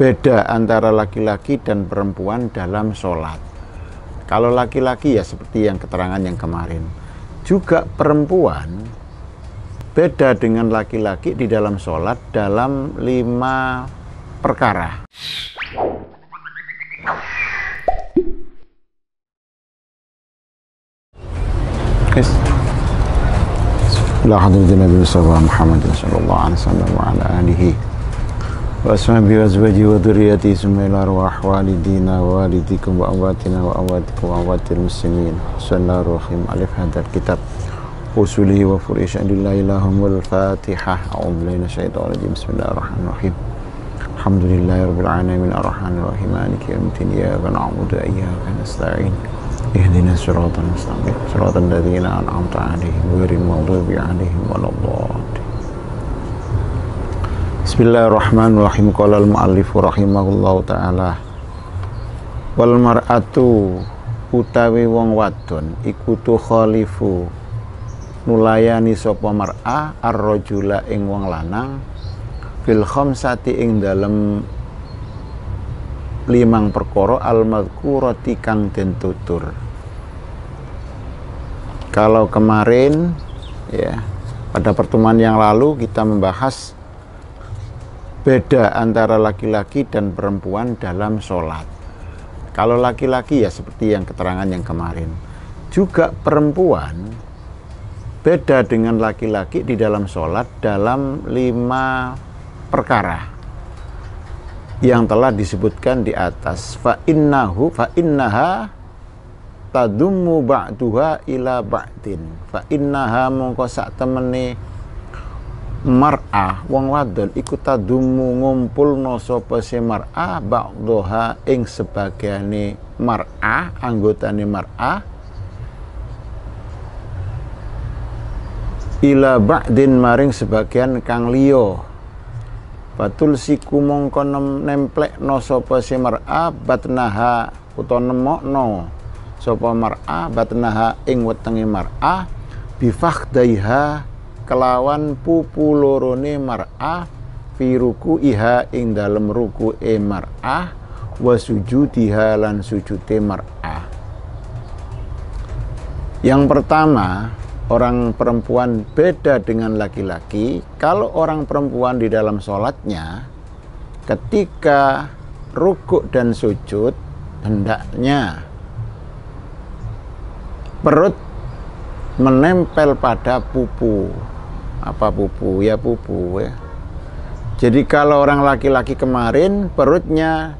beda antara laki-laki dan perempuan dalam sholat. Kalau laki-laki ya seperti yang keterangan yang kemarin. Juga perempuan beda dengan laki-laki di dalam sholat dalam lima perkara. Yes. Nabi Muhammad sallallahu alaihi wasallam wa ala وأصحابه وأزواجه وذريته ثم إلى أرواح والدينا ووالديكم وأمواتنا وأمواتكم وأموات المسلمين. صلى الله الرحيم. ألف هذا الكتاب. أصوله وفريش أن لا إله الفاتحة. أعوذ بالله من الشيطان الرجيم. بسم الله الرحمن الرحيم. الحمد لله رب العالمين. الرحمن الرحيم. مالك يوم الدين. إياك نعبد وإياك نستعين. اهدنا الصراط المستقيم. صراط الذين أنعمت عليهم غير المغضوب عليهم ولا الضالين. Bismillahirrahmanirrahim. Qala al-mu'allifu rahimahullah ta'ala. Wal mar'atu utawi wong wadon ikutu khalifu. Nulayani sapa mar'a ar-rajula ing wong lanang fil khamsati ing dalem limang perkara al-madhkurati kang den tutur. Kalau kemarin ya pada pertemuan yang lalu kita membahas beda antara laki-laki dan perempuan dalam sholat. Kalau laki-laki ya seperti yang keterangan yang kemarin. Juga perempuan beda dengan laki-laki di dalam sholat dalam lima perkara yang telah disebutkan di atas. Fa innahu fa innaha tadummu ba'duha ila ba'din. Fa innaha mongko sak temene mar'ah wong wadon iku tadumu ngumpulno sapa se mar'ah ba'dha ing sebagiane mar'ah anggotane mar'ah. Ila ba'din maring sebagian kang liya. Batul siku mongko nemplekno sapa se mar'ah batnaha utawa nemokno sapa mar'ah batnaha ing wetenge mar'ah bifakhdaiha kelawan pupu lorone mar'ah fi ruku iha ing dalem ruku e mar'ah wa sujudiha lan sujude mar'ah. Yang pertama orang perempuan beda dengan laki-laki. Kalau orang perempuan di dalam sholatnya ketika rukuk dan sujud hendaknya perut menempel pada pupu apa pupu? Ya pupu ya. Jadi kalau orang laki-laki kemarin perutnya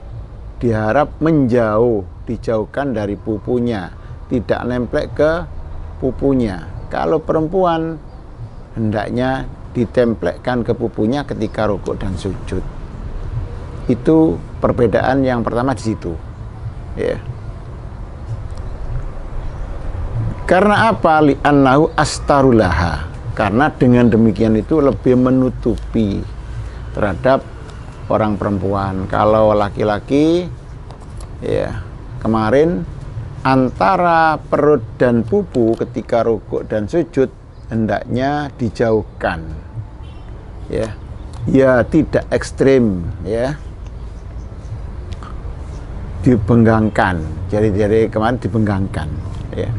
diharap menjauh dijauhkan dari pupunya tidak nemplek ke pupunya. Kalau perempuan hendaknya ditemplekkan ke pupunya ketika rukuk dan sujud. Itu perbedaan yang pertama di situ ya. Karena apa? Li annahu astarulaha karena dengan demikian itu lebih menutupi terhadap orang perempuan. Kalau laki-laki ya kemarin antara perut dan pupu ketika rukuk dan sujud hendaknya dijauhkan ya. Ya tidak ekstrim ya. Dibenggangkan. Jadi-jadi kemarin dibenggangkan ya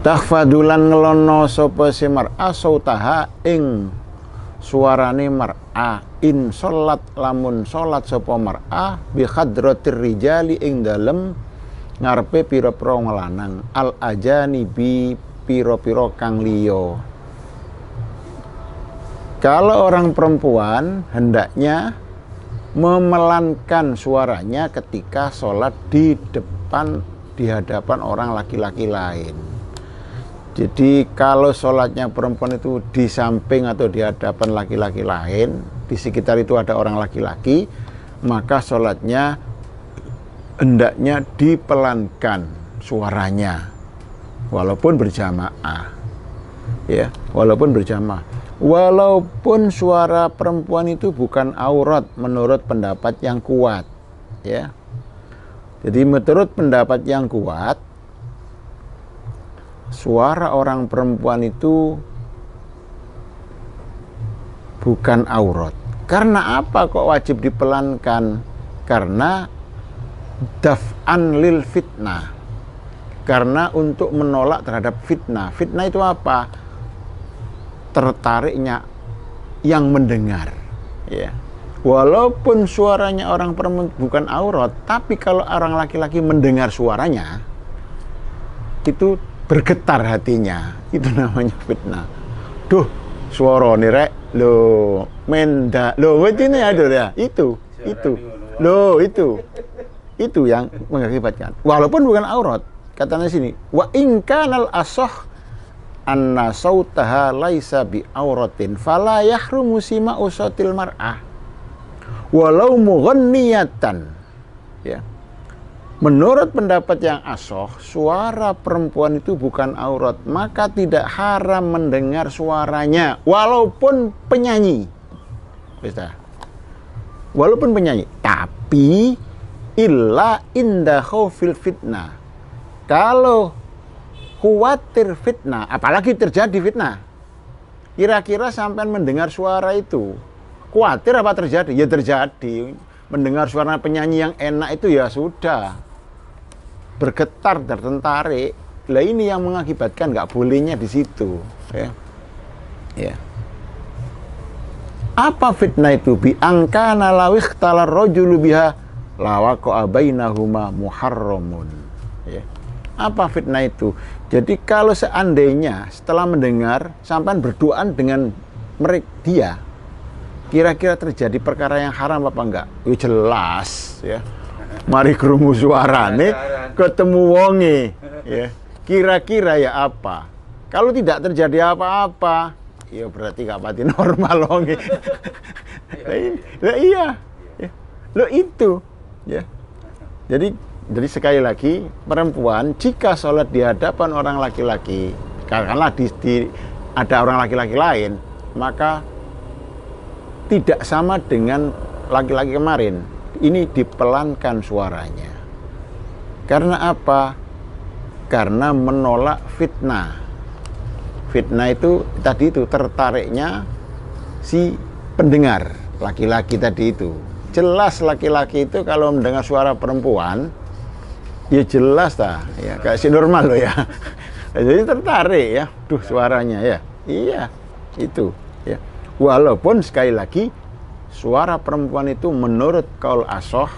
tahfadulan ngelono sapa si mar'a sautaha ing suarane mar'a in salat lamun salat sapa mar'a bi khadratir rijali ing dalem ngarepe pira-pira lanang al ajani bi pira-pira kang liya. Kalau orang perempuan hendaknya memelankan suaranya ketika sholat di depan di hadapan orang laki-laki lain jadi kalau sholatnya perempuan itu di samping atau di hadapan laki-laki lain, di sekitar itu ada orang laki-laki, maka sholatnya hendaknya dipelankan suaranya, walaupun berjamaah, ya, walaupun berjamaah. Walaupun suara perempuan itu bukan aurat menurut pendapat yang kuat, ya. Jadi menurut pendapat yang kuat, suara orang perempuan itu bukan aurat. Karena apa kok wajib dipelankan? Karena daf'an lil fitnah. Karena untuk menolak terhadap fitnah. Fitnah itu apa? Tertariknya yang mendengar. Ya. Walaupun suaranya orang perempuan bukan aurat tapi kalau orang laki-laki mendengar suaranya itu bergetar hatinya. Itu namanya fitnah. Duh suara nih rek. Lo menda lo ini ada ya. Itu itu. Lo itu. Itu yang mengakibatkan. Walaupun bukan aurat. Katanya sini wa ingkanal asoh anna sautaha laisa bi auratin fala yahrumu sima usatil mar'ah walau mughanniyatan ya Menurut pendapat yang asoh, suara perempuan itu bukan aurat, maka tidak haram mendengar suaranya, walaupun penyanyi. Bisa. Walaupun penyanyi, tapi illa indah fil fitnah. Kalau khawatir fitnah, apalagi terjadi fitnah, kira-kira sampai mendengar suara itu, khawatir apa terjadi? Ya terjadi. Mendengar suara penyanyi yang enak itu ya sudah. Bergetar tertarik. Lah ini yang mengakibatkan nggak bolehnya di situ. Ya. ya. Apa fitnah itu? Bi angka nalawih talar rojulu biha lawako abainahuma muharramun. Ya. Apa fitnah itu? Jadi kalau seandainya setelah mendengar sampai berduaan dengan mereka dia kira-kira terjadi perkara yang haram apa enggak? Ya jelas ya. Mari kerungu nih ketemu wonge ya. Kira-kira ya apa? Kalau tidak terjadi apa-apa, ya berarti gak pati normal wonge. lah iya. Ya. Lo itu ya. Jadi jadi sekali lagi perempuan jika sholat di hadapan orang laki-laki, katakanlah di, di ada orang laki-laki lain, maka tidak sama dengan laki-laki kemarin. Ini dipelankan suaranya. Karena apa? Karena menolak fitnah. Fitnah itu tadi itu tertariknya si pendengar laki-laki tadi itu. Jelas laki-laki itu kalau mendengar suara perempuan, ya jelas dah, ya kayak si normal loh ya. Jadi tertarik ya, duh suaranya ya. Iya, itu ya. Walaupun sekali lagi suara perempuan itu menurut kaul asoh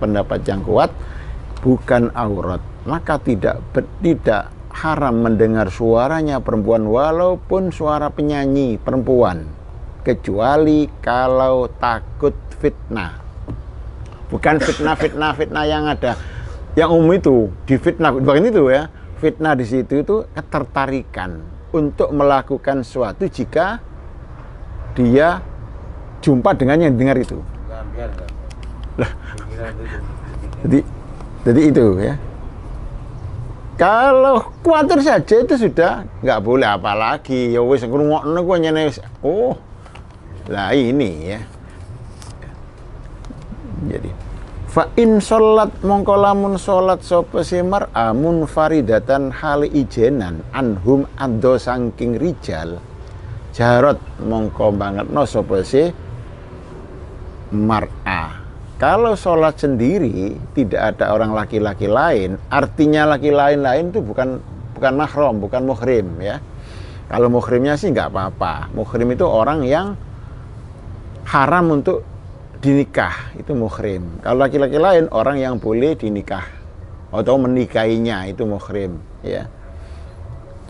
pendapat yang kuat bukan aurat maka tidak tidak haram mendengar suaranya perempuan walaupun suara penyanyi perempuan kecuali kalau takut fitnah. Bukan fitnah fitnah fitnah yang ada. Yang umum itu di fitnah bukan itu ya. Fitnah di situ itu ketertarikan untuk melakukan sesuatu jika dia jumpa dengan yang dengar itu. Lah. Jadi jadi itu ya. Kalau khawatir saja itu sudah nggak boleh apalagi ya wis ngrungokno kuwi nyene oh. Lah ini ya. Jadi fa in sholat mongko lamun sholat sapa si mar'a faridatan hali ijenan anhum ado sangking rijal jarot mongko banget no sapa si mar'a kalau sholat sendiri tidak ada orang laki-laki lain artinya laki lain lain itu bukan bukan mahram bukan muhrim ya. Kalau muhrimnya sih nggak apa-apa. Muhrim itu orang yang haram untuk dinikah itu muhrim. Kalau laki-laki lain orang yang boleh dinikah atau menikahinya itu muhrim ya.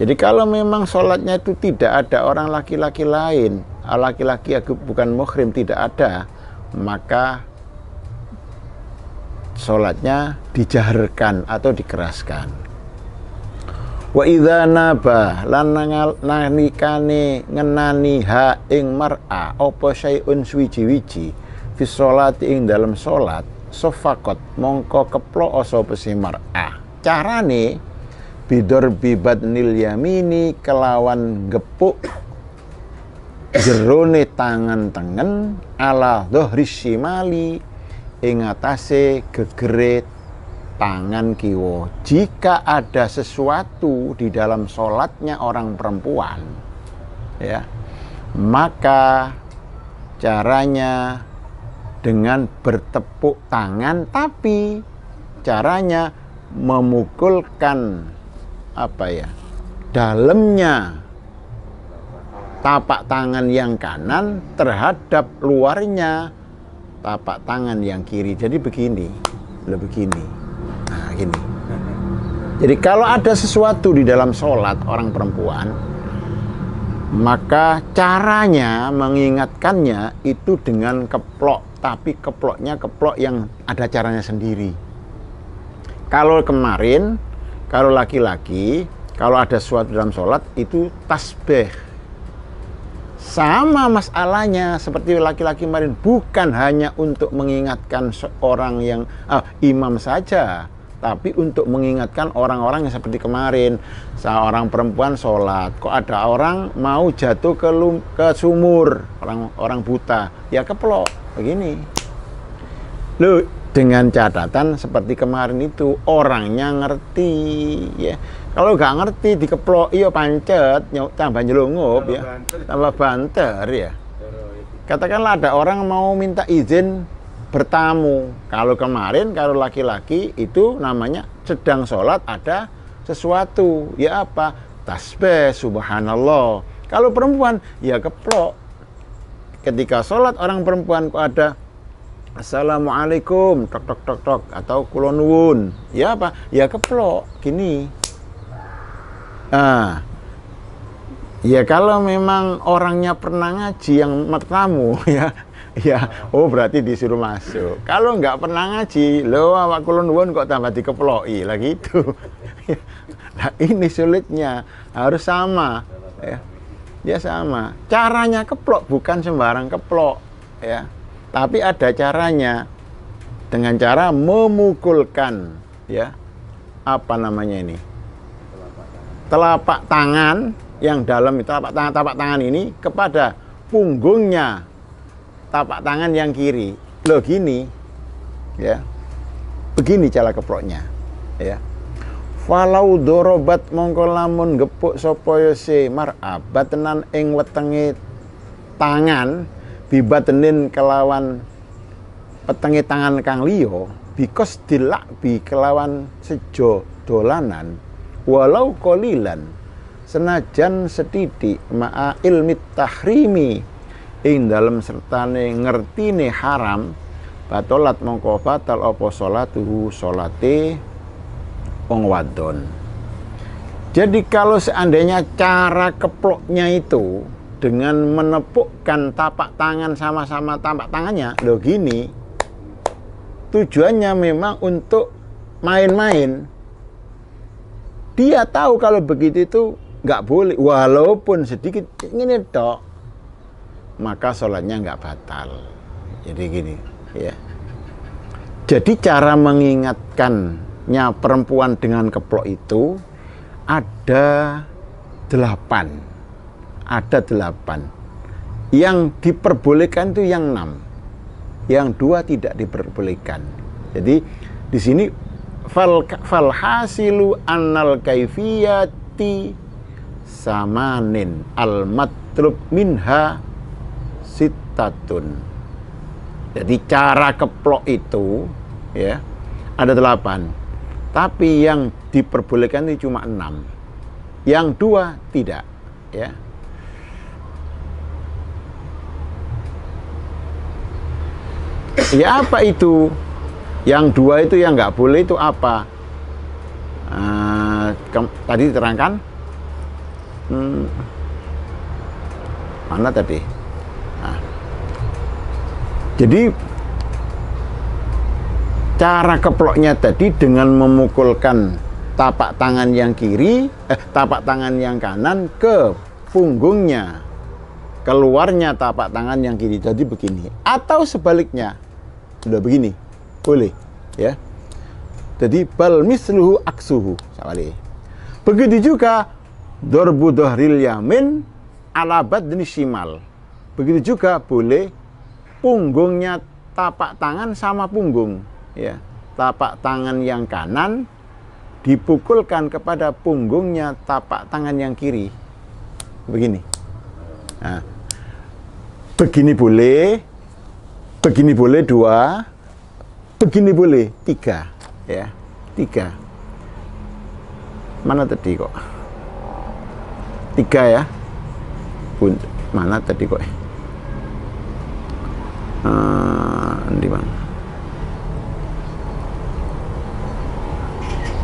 Jadi kalau memang sholatnya itu tidak ada orang laki-laki lain, laki-laki bukan muhrim tidak ada, maka sholatnya dijaharkan atau dikeraskan. Wa idza naba lan nanikane ngenani ha ing mar'a apa syai'un suwiji-wiji fi sholati ing dalam sholat sofakot mongko keplo sapa si mar'a. Carane bidor bibat nil yamini kelawan gepuk jerone tangan tengen ala dohri shimali ing atase tangan kiwo jika ada sesuatu di dalam sholatnya orang perempuan ya maka caranya dengan bertepuk tangan tapi caranya memukulkan apa ya dalamnya tapak tangan yang kanan terhadap luarnya tapak tangan yang kiri. Jadi begini. Lebih begini. Nah gini. Jadi kalau ada sesuatu di dalam sholat orang perempuan maka caranya mengingatkannya itu dengan keplok tapi keploknya keplok yang ada caranya sendiri. Kalau kemarin kalau laki-laki kalau ada sesuatu dalam sholat itu tasbih sama masalahnya seperti laki-laki kemarin bukan hanya untuk mengingatkan seorang yang ah, imam saja tapi untuk mengingatkan orang-orang yang seperti kemarin. Seorang perempuan sholat kok ada orang mau jatuh ke lum, ke sumur? Orang orang buta. Ya keplok. Begini. Lo dengan catatan seperti kemarin itu orangnya ngerti ya kalau nggak ngerti dikeplok iya pancet tambah nyelungup ya tambah banter ya katakanlah ada orang mau minta izin bertamu. Kalau kemarin kalau laki-laki itu namanya sedang sholat ada sesuatu. Ya apa? Tasbih, subhanallah. Kalau perempuan ya keplok. Ketika sholat orang perempuan kok ada Assalamualaikum, tok tok tok tok. Atau kulonwun. Ya apa? Ya keplok. Gini. Ah, Ya kalau memang orangnya pernah ngaji yang tamu ya ya. Oh berarti disuruh masuk. Kalau nggak pernah ngaji lo awak kulon won kok tambah dikeploi lagi itu nah ini sulitnya. Harus sama. Ya. Ya sama. Caranya keplok bukan sembarang keplok. Ya tapi ada caranya. Dengan cara memukulkan ya apa namanya ini? Telapak tangan yang dalam itu telapak tangan telapak tangan ini kepada punggungnya. Tapak tangan yang kiri. Lo gini ya. Begini cara keproknya ya. Walau dorobat mongko lamun gepuk sapa se mar'abat tenan ing wetenge tangan bibatenin kelawan petenge tangan kang liya bikos dilak bi kelawan sejo dolanan walau kolilan senajan setitik ma'a ilmi tahrimi ing dalam sertane ngertine haram batolat mongko batal apa salatuhu salate wong wadon. Jadi kalau seandainya cara keploknya itu dengan menepukkan tapak tangan sama-sama tapak tangannya lo gini tujuannya memang untuk main-main dia tahu kalau begitu itu nggak boleh walaupun sedikit ini dok maka sholatnya nggak batal. Jadi gini, ya. Jadi cara mengingatkannya perempuan dengan keplok itu ada delapan, ada delapan. Yang diperbolehkan itu yang enam, yang dua tidak diperbolehkan. Jadi di sini fal, fal hasilu annal kaifiyati samanin al matlub minha sitatun. Jadi cara keplok itu ya ada delapan. Tapi yang diperbolehkan itu cuma enam. Yang dua tidak. Ya. Ya apa itu? Yang dua itu yang nggak boleh itu apa? Uh, tadi diterangkan. Hmm, mana tadi? Jadi cara keploknya tadi dengan memukulkan tapak tangan yang kiri, eh, tapak tangan yang kanan ke punggungnya, keluarnya tapak tangan yang kiri. Jadi begini, atau sebaliknya, sudah begini, boleh, ya. Jadi bal misluhu aksuhu, sawali. Begitu juga dorbu dohril yamin ala badni shimal. Begitu juga boleh punggungnya tapak tangan sama punggung ya tapak tangan yang kanan dipukulkan kepada punggungnya tapak tangan yang kiri begini nah, begini boleh, begini boleh dua, begini boleh tiga, ya tiga. Mana tadi kok? Tiga ya. Bun, mana tadi kok? Uh, di mana?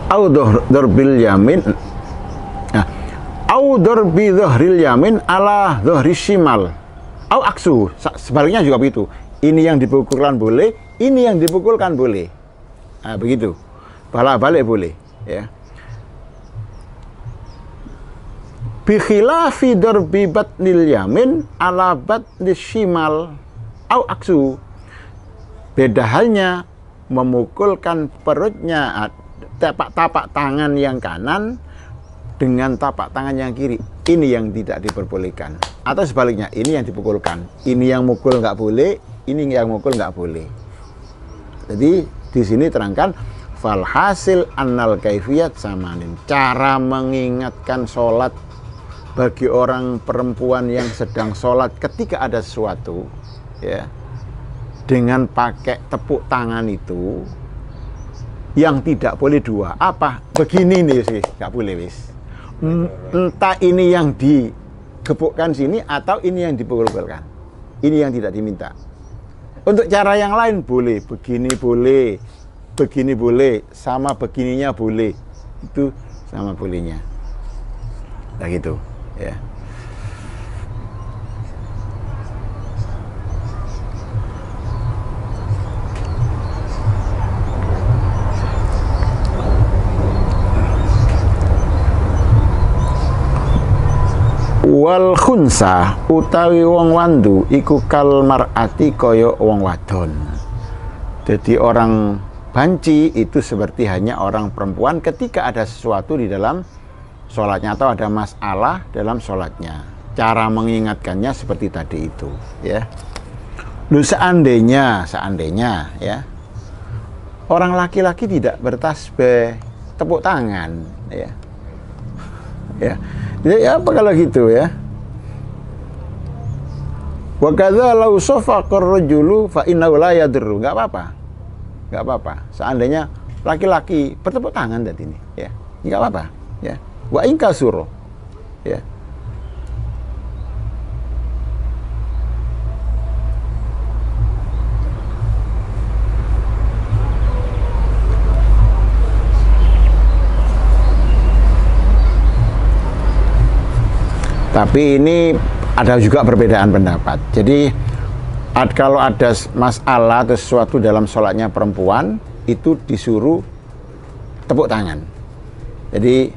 Au dorbil yamin nah, Au dorbi dhahril yamin ala dhahri shimal Au aksu Sebaliknya juga begitu Ini yang dipukulkan boleh Ini yang dipukulkan boleh Nah begitu Balik-balik boleh ya Bikhilafi dorbi batnil yamin ala batnil shimal Au aksu Beda halnya memukulkan perutnya tapak-tapak tangan yang kanan dengan tapak tangan yang kiri. Ini yang tidak diperbolehkan. Atau sebaliknya, ini yang dipukulkan. Ini yang mukul nggak boleh, ini yang mukul nggak boleh. Jadi di sini terangkan fal hasil annal kaifiyat samanin. Cara mengingatkan sholat bagi orang perempuan yang sedang sholat ketika ada sesuatu, ya, dengan pakai tepuk tangan itu yang tidak boleh dua. Apa? Begini nih sih nggak boleh wis. Entah ini yang digepukkan sini atau ini yang dipukul-pukulkan. Ini yang tidak diminta untuk cara yang lain boleh. Begini boleh. Begini boleh. Sama begininya boleh. Itu sama bolehnya. Nah gitu. Ya wal khunsa utawi wong wandu iku kal mar'ati kaya wong wadon. Jadi orang banci itu seperti hanya orang perempuan ketika ada sesuatu di dalam sholatnya atau ada masalah dalam sholatnya. Cara mengingatkannya seperti tadi itu ya. Lu seandainya seandainya ya. Orang laki-laki tidak bertasbih tepuk tangan ya. Ya. Ya, ya apa kalau gitu ya? Wa kadza law safaqa rajulu fa innahu la yadurru. Enggak apa-apa. Enggak apa-apa. Seandainya laki-laki bertepuk tangan tadi ini, ya. Enggak apa-apa, ya. Wa in kasuro. Ya. Tapi ini ada juga perbedaan pendapat. Jadi ad, kalau ada masalah atau sesuatu dalam sholatnya perempuan itu disuruh tepuk tangan. Jadi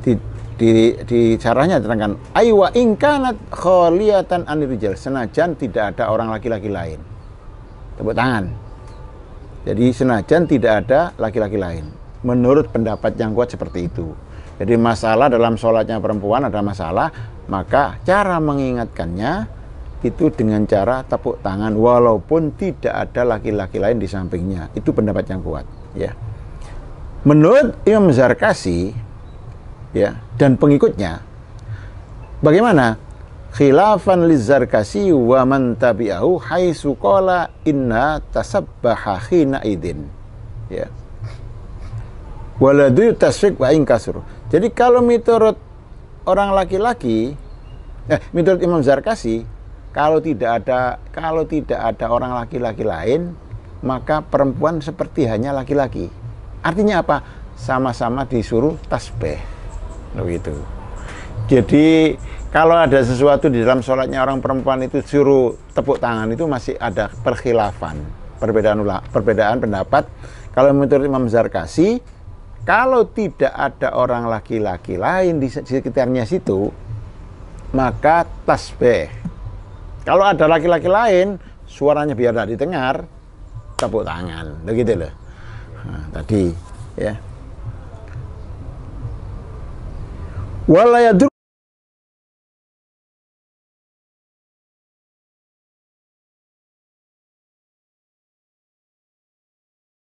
di, di, di caranya diterangkan aywa ingkanat kholiyatan anirijal senajan tidak ada orang laki-laki lain. Tepuk tangan. Jadi senajan tidak ada laki-laki lain. Menurut pendapat yang kuat seperti itu. Jadi masalah dalam sholatnya perempuan ada masalah, maka cara mengingatkannya itu dengan cara tepuk tangan walaupun tidak ada laki-laki lain di sampingnya. Itu pendapat yang kuat, ya. Menurut Imam Zarkasi ya dan pengikutnya bagaimana? Khilafan lizarkasi wa man tabi'ahu haitsu qala inna tasabbaha khina idin. Ya. Waladu tasfik wa inkasur. Jadi kalau menurut orang laki-laki, eh, menurut Imam Zarkasi, kalau tidak ada kalau tidak ada orang laki-laki lain, maka perempuan seperti hanya laki-laki. Artinya apa? Sama-sama disuruh tasbih. Begitu. Jadi kalau ada sesuatu di dalam sholatnya orang perempuan itu suruh tepuk tangan itu masih ada perkhilafan, perbedaan perbedaan pendapat. Kalau menurut Imam Zarkasi, kalau tidak ada orang laki-laki lain di sekitarnya situ, maka tasbih. Kalau ada laki-laki lain, suaranya biar tidak didengar, tepuk tangan. Begitu loh. Nah, tadi ya. Walayadur